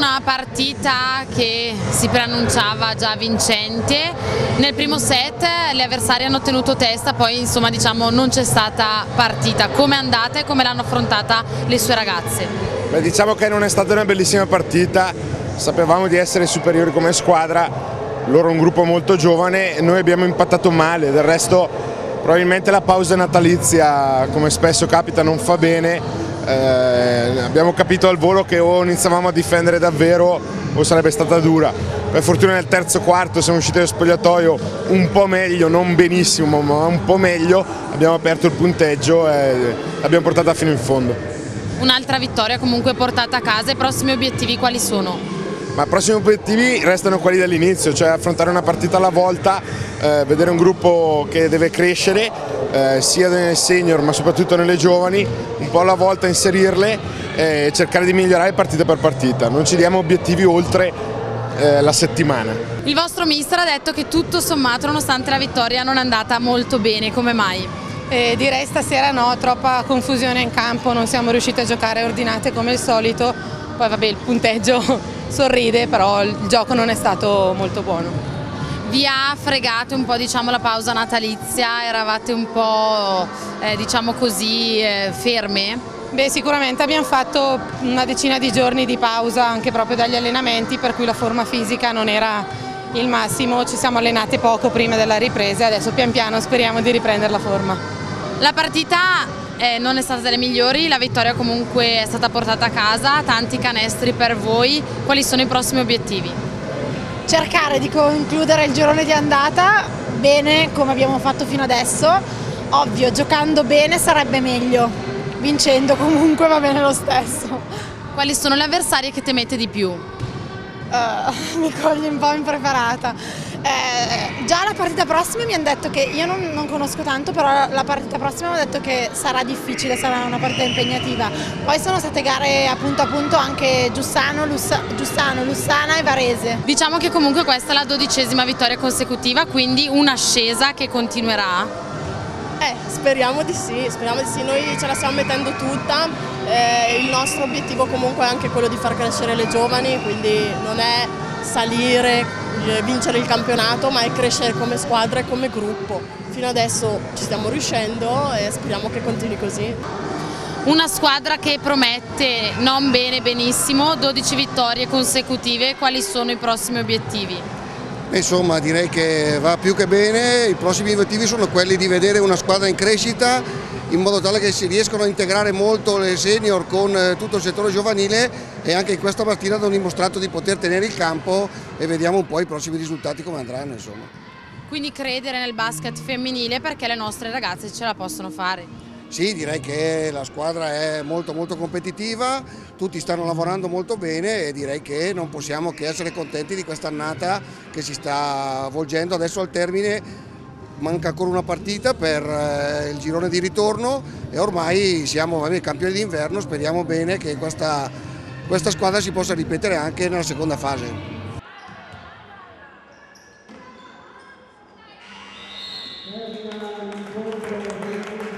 una partita che si preannunciava già vincente, nel primo set gli avversari hanno tenuto testa, poi insomma diciamo non c'è stata partita, come è andata e come l'hanno affrontata le sue ragazze? Beh, diciamo che non è stata una bellissima partita, sapevamo di essere superiori come squadra, loro un gruppo molto giovane, noi abbiamo impattato male, del resto probabilmente la pausa natalizia come spesso capita non fa bene, eh, abbiamo capito al volo che o iniziavamo a difendere davvero o sarebbe stata dura. Per fortuna nel terzo quarto siamo usciti dallo spogliatoio un po' meglio, non benissimo ma un po' meglio, abbiamo aperto il punteggio e l'abbiamo portata fino in fondo. Un'altra vittoria comunque portata a casa, i prossimi obiettivi quali sono? Ma i prossimi obiettivi restano quelli dall'inizio, cioè affrontare una partita alla volta, eh, vedere un gruppo che deve crescere, eh, sia nelle senior ma soprattutto nelle giovani, un po' alla volta inserirle e cercare di migliorare partita per partita. Non ci diamo obiettivi oltre eh, la settimana. Il vostro mister ha detto che tutto sommato nonostante la vittoria non è andata molto bene, come mai? Eh, direi stasera no, troppa confusione in campo, non siamo riusciti a giocare ordinate come il solito, poi vabbè il punteggio sorride, però il gioco non è stato molto buono. Vi ha fregato un po' diciamo, la pausa natalizia? Eravate un po' eh, diciamo così eh, ferme? Beh, sicuramente abbiamo fatto una decina di giorni di pausa anche proprio dagli allenamenti per cui la forma fisica non era il massimo, ci siamo allenate poco prima della ripresa e adesso pian piano speriamo di riprendere la forma. La partita eh, non è stata delle migliori, la vittoria comunque è stata portata a casa, tanti canestri per voi, quali sono i prossimi obiettivi? Cercare di concludere il girone di andata bene come abbiamo fatto fino adesso, ovvio giocando bene sarebbe meglio, vincendo comunque va bene lo stesso. Quali sono le avversarie che temete di più? Uh, mi cogli un po' impreparata. Eh, già la partita prossima mi hanno detto che, io non, non, conosco tanto, però la partita prossima mi hanno detto che sarà difficile, sarà una partita impegnativa. Poi sono state gare appunto a punto anche Giussano, Lussa, Giussano, Lussana e Varese. Diciamo che comunque questa è la dodicesima vittoria consecutiva, quindi un'ascesa che continuerà. Eh, speriamo di sì, speriamo di sì, noi ce la stiamo mettendo tutta, eh, il nostro obiettivo comunque è anche quello di far crescere le giovani, quindi non è salire, vincere il campionato, ma è crescere come squadra e come gruppo. Fino adesso ci stiamo riuscendo e speriamo che continui così. Una squadra che promette non bene benissimo, 12 vittorie consecutive, quali sono i prossimi obiettivi? Insomma direi che va più che bene, i prossimi obiettivi sono quelli di vedere una squadra in crescita in modo tale che si riescano a integrare molto le senior con eh, tutto il settore giovanile e anche in questa partita hanno dimostrato di poter tenere il campo e vediamo un po' i prossimi risultati come andranno. Insomma. Quindi credere nel basket femminile perché le nostre ragazze ce la possono fare. Sì, direi che la squadra è molto molto competitiva, tutti stanno lavorando molto bene e direi che non possiamo che essere contenti di questa annata che si sta volgendo adesso al termine manca ancora una partita per eh, il girone di ritorno e ormai siamo campioni d'inverno, speriamo bene che questa, questa squadra si possa ripetere anche nella seconda fase. Thank you.